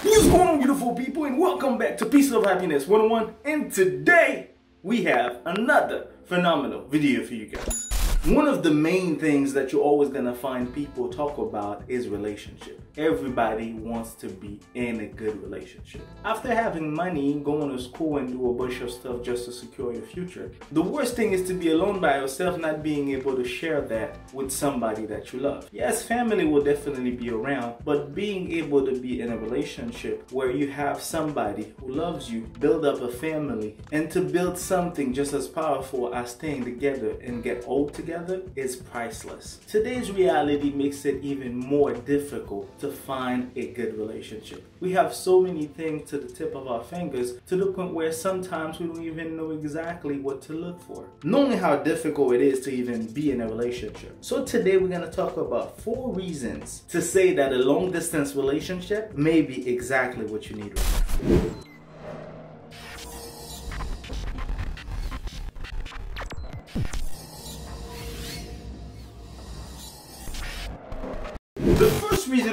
What's going on, beautiful people, and welcome back to Peace Love Happiness 101. And today we have another phenomenal video for you guys. One of the main things that you're always gonna find people talk about is relationship. Everybody wants to be in a good relationship. After having money, going to school and do a bunch of stuff just to secure your future, the worst thing is to be alone by yourself, not being able to share that with somebody that you love. Yes, family will definitely be around, but being able to be in a relationship where you have somebody who loves you, build up a family, and to build something just as powerful as staying together and get old together together is priceless. Today's reality makes it even more difficult to find a good relationship. We have so many things to the tip of our fingers to the point where sometimes we don't even know exactly what to look for. Knowing how difficult it is to even be in a relationship. So today we're going to talk about four reasons to say that a long distance relationship may be exactly what you need right now.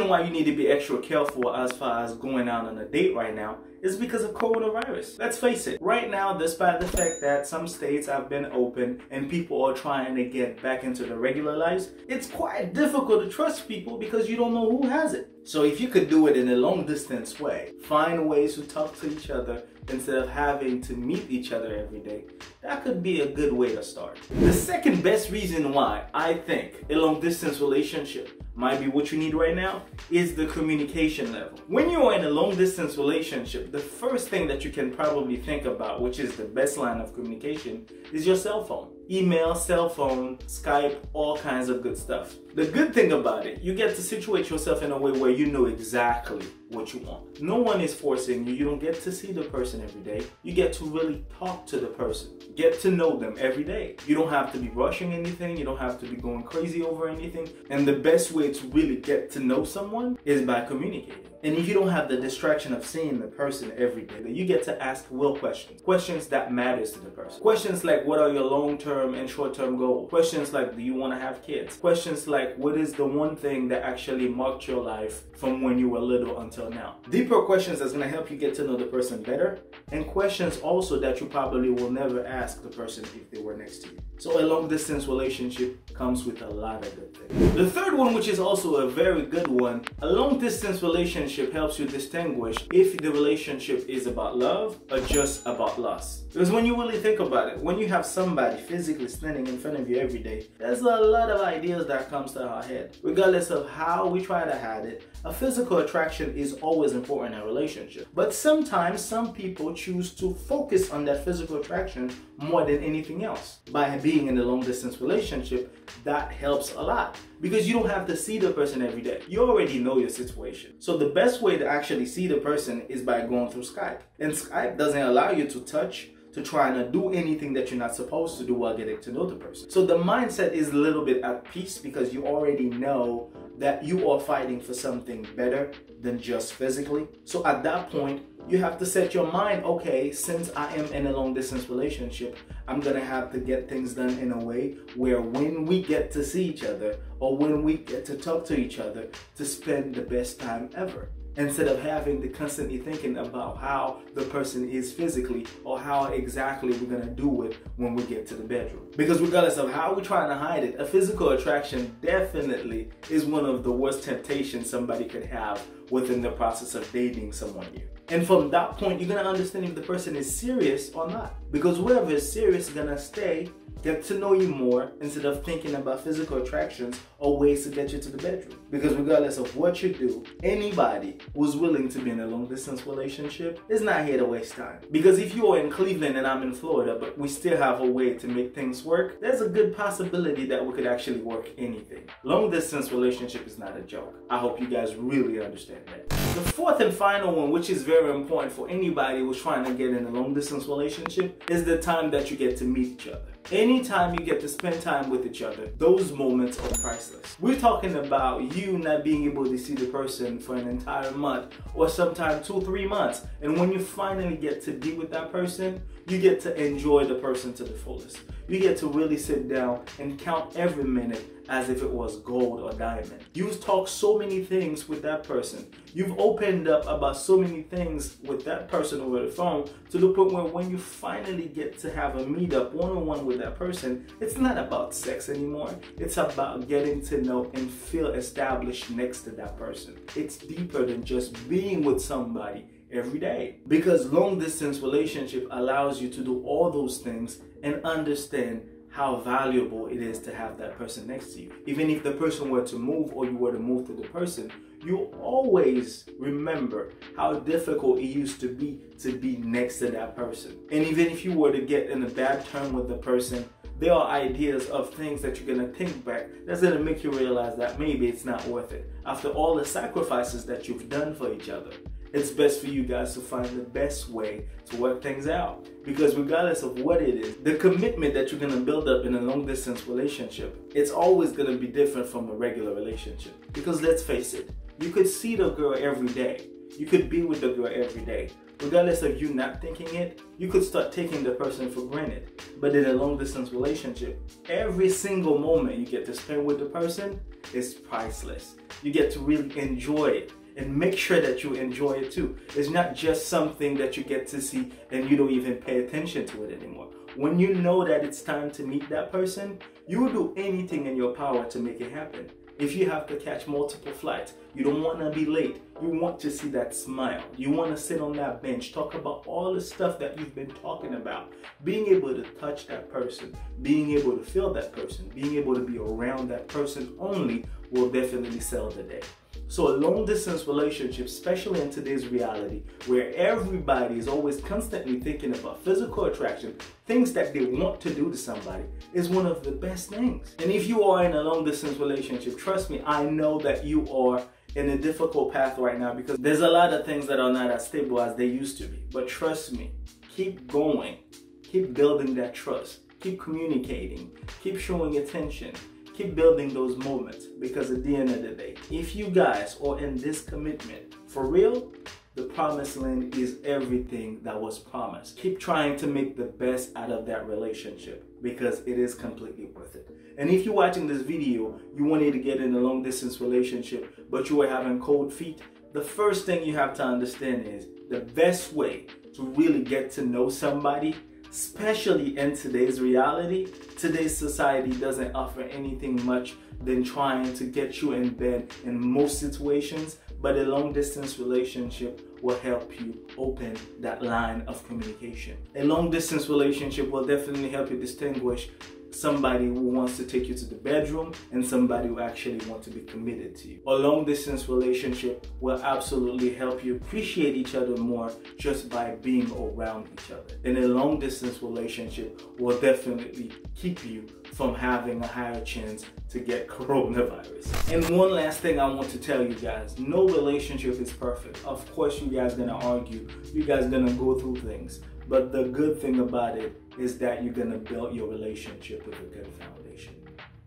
Reason why you need to be extra careful as far as going out on a date right now is because of coronavirus. Let's face it, right now, despite the fact that some states have been open and people are trying to get back into their regular lives, it's quite difficult to trust people because you don't know who has it. So if you could do it in a long distance way, find ways to talk to each other instead of having to meet each other every day, that could be a good way to start. The second best reason why I think a long distance relationship might be what you need right now is the communication level. When you are in a long distance relationship, the first thing that you can probably think about, which is the best line of communication, is your cell phone email, cell phone, Skype, all kinds of good stuff. The good thing about it, you get to situate yourself in a way where you know exactly what you want. No one is forcing you. You don't get to see the person every day. You get to really talk to the person, get to know them every day. You don't have to be rushing anything. You don't have to be going crazy over anything. And the best way to really get to know someone is by communicating. And if you don't have the distraction of seeing the person every day, then you get to ask real questions. Questions that matters to the person. Questions like what are your long-term and short-term goals? Questions like do you want to have kids? Questions like what is the one thing that actually marked your life from when you were little until now? Deeper questions that's going to help you get to know the person better and questions also that you probably will never ask the person if they were next to you. So a long distance relationship comes with a lot of good things. The third one, which is also a very good one, a long distance relationship helps you distinguish if the relationship is about love or just about lust. Because when you really think about it, when you have somebody physically standing in front of you every day, there's a lot of ideas that comes to our head. Regardless of how we try to hide it, a physical attraction is always important in a relationship. But sometimes some people choose to focus on that physical attraction more than anything else. By being in a long distance relationship, that helps a lot because you don't have to see the person every day. You already know your situation. So the best way to actually see the person is by going through Skype. And Skype doesn't allow you to touch to try and do anything that you're not supposed to do while getting to know the person. So the mindset is a little bit at peace because you already know that you are fighting for something better than just physically. So at that point, you have to set your mind, okay, since I am in a long distance relationship, I'm gonna have to get things done in a way where when we get to see each other or when we get to talk to each other, to spend the best time ever instead of having to constantly thinking about how the person is physically or how exactly we're gonna do it when we get to the bedroom. Because regardless of how we're trying to hide it, a physical attraction definitely is one of the worst temptations somebody could have within the process of dating someone new. And from that point, you're gonna understand if the person is serious or not. Because whoever is serious is gonna stay get to know you more instead of thinking about physical attractions or ways to get you to the bedroom. Because regardless of what you do, anybody who's willing to be in a long distance relationship is not here to waste time. Because if you are in Cleveland and I'm in Florida, but we still have a way to make things work, there's a good possibility that we could actually work anything. Long distance relationship is not a joke. I hope you guys really understand that. The fourth and final one, which is very important for anybody who's trying to get in a long distance relationship, is the time that you get to meet each other. Anytime you get to spend time with each other, those moments are priceless. We're talking about you not being able to see the person for an entire month or sometimes two, three months. And when you finally get to be with that person, you get to enjoy the person to the fullest. You get to really sit down and count every minute as if it was gold or diamond. You've talked so many things with that person. You've opened up about so many things with that person over the phone to the point where when you finally get to have a meetup one-on-one with that person, it's not about sex anymore. It's about getting to know and feel established next to that person. It's deeper than just being with somebody every day. Because long distance relationship allows you to do all those things and understand how valuable it is to have that person next to you. Even if the person were to move or you were to move to the person, you always remember how difficult it used to be to be next to that person. And even if you were to get in a bad term with the person, there are ideas of things that you're gonna think back that's gonna make you realize that maybe it's not worth it. After all the sacrifices that you've done for each other, it's best for you guys to find the best way to work things out. Because regardless of what it is, the commitment that you're gonna build up in a long distance relationship, it's always gonna be different from a regular relationship. Because let's face it, you could see the girl every day. You could be with the girl every day. Regardless of you not thinking it, you could start taking the person for granted. But in a long distance relationship, every single moment you get to spend with the person is priceless. You get to really enjoy it and make sure that you enjoy it too. It's not just something that you get to see and you don't even pay attention to it anymore. When you know that it's time to meet that person, you will do anything in your power to make it happen. If you have to catch multiple flights, you don't want to be late. You want to see that smile. You want to sit on that bench, talk about all the stuff that you've been talking about. Being able to touch that person, being able to feel that person, being able to be around that person only will definitely sell the day. So a long distance relationship, especially in today's reality, where everybody is always constantly thinking about physical attraction, things that they want to do to somebody, is one of the best things. And if you are in a long distance relationship, trust me, I know that you are in a difficult path right now because there's a lot of things that are not as stable as they used to be. But trust me, keep going, keep building that trust, keep communicating, keep showing attention keep building those moments because at the end of the day, if you guys are in this commitment for real, the promised land is everything that was promised. Keep trying to make the best out of that relationship because it is completely worth it. And if you're watching this video, you wanted to get in a long distance relationship, but you are having cold feet, the first thing you have to understand is the best way to really get to know somebody especially in today's reality, today's society doesn't offer anything much than trying to get you in bed in most situations, but a long distance relationship will help you open that line of communication. A long distance relationship will definitely help you distinguish somebody who wants to take you to the bedroom and somebody who actually wants to be committed to you. A long distance relationship will absolutely help you appreciate each other more just by being around each other. And a long distance relationship will definitely keep you from having a higher chance to get coronavirus. And one last thing I want to tell you guys, no relationship is perfect. Of course you guys gonna argue, you guys gonna go through things, but the good thing about it is that you're gonna build your relationship with a good foundation.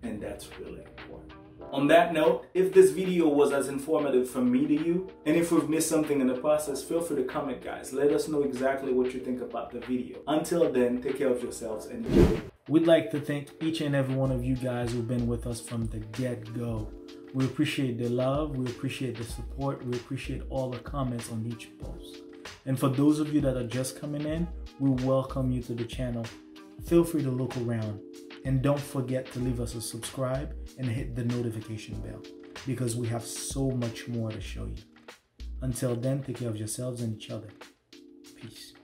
And that's really important. On that note, if this video was as informative from me to you, and if we've missed something in the process, feel free to comment guys. Let us know exactly what you think about the video. Until then, take care of yourselves and. We'd like to thank each and every one of you guys who've been with us from the get-go. We appreciate the love, we appreciate the support, we appreciate all the comments on each post. And for those of you that are just coming in, we welcome you to the channel. Feel free to look around and don't forget to leave us a subscribe and hit the notification bell because we have so much more to show you. Until then, take care of yourselves and each other. Peace.